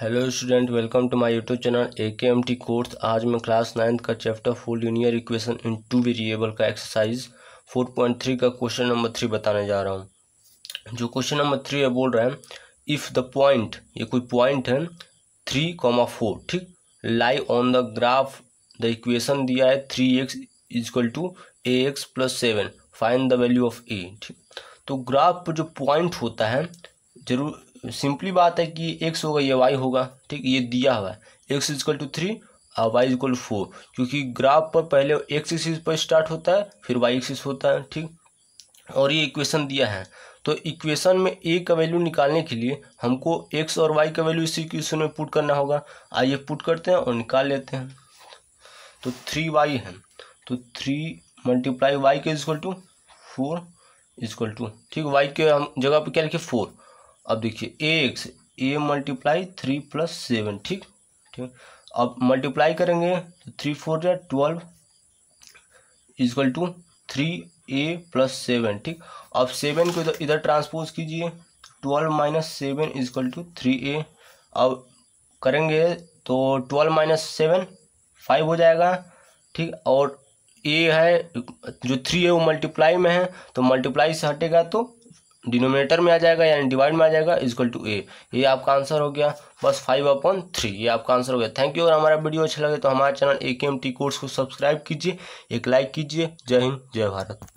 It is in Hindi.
Hello student welcome to my YouTube channel A K M T course आज मैं क्लास नाइन्थ का chapter four linear equation in two variable का एक्सरसाइज फोर पॉइंट थ्री का क्वेश्चन नंबर थ्री बताने जा रहा हूँ। जो क्वेश्चन नंबर थ्री है, बोल रहा है इफ़ द पॉइंट ये कोई पॉइंट है थ्री कॉमा फोर ठीक? Lie on the graph the equation दिया है three X equal to A X plus seven find the value of A ठीक? तो ग्राफ पर जो पॉइंट होता है, ज़रूर सिंपली बात है कि एक्स होगा, ये वाई होगा, ठीक, ये दिया हुआ है। एक्स इजकल टू थ्री और वाई इजकल फोर क्योंकि ग्राफ पर पहले एक्स एक्सिस पर स्टार्ट होता है, फिर वाई एक्सिस होता है, ठीक? और ये इक्वेशन दिया है। तो इक्वेशन में ए का वैल्यू निकालने के लिए हमको एक्स और वाई का वैल्यू इसी इक्वेशन में पुट करना होगा। आइए पुट करते हैं और निकाल लेते हैं। तो थ्री वाई है। तो थ्री मल्टीप्लाई वाई के equal to four equal to ठीक? वाई के हम जगह पे क्या लिखे? फोर अब देखिए A X A multiply three plus seven ठीक? ठीक? अब मल्टीप्लाई करेंगे तो थ्री फोर या twelve equal to three A plus seven ठीक? अब सेवन को इधर इधर ट्रांसपोज कीजिए twelve minus seven equal to three A अब करेंगे तो ट्वेल्व माइनस सेवन फाइव हो जाएगा, ठीक? और ए है, जो थ्री है वो मल्टीप्लाई में है तो मल्टीप्लाई से हटेगा तो डिनोमिनेटर में आ जाएगा यानी डिवाइड में आ जाएगा इजक्ल टू ए। ये आपका आंसर हो गया। बस फाइव अपॉन थ्री, ये आपका आंसर हो गया। थैंक यू अगर हमारा वीडियो अच्छा लगे तो हमारे channel A K M T course को सब्सक्राइब कीजिए, एक लाइक कीजिए। जय हिंद, जय भारत।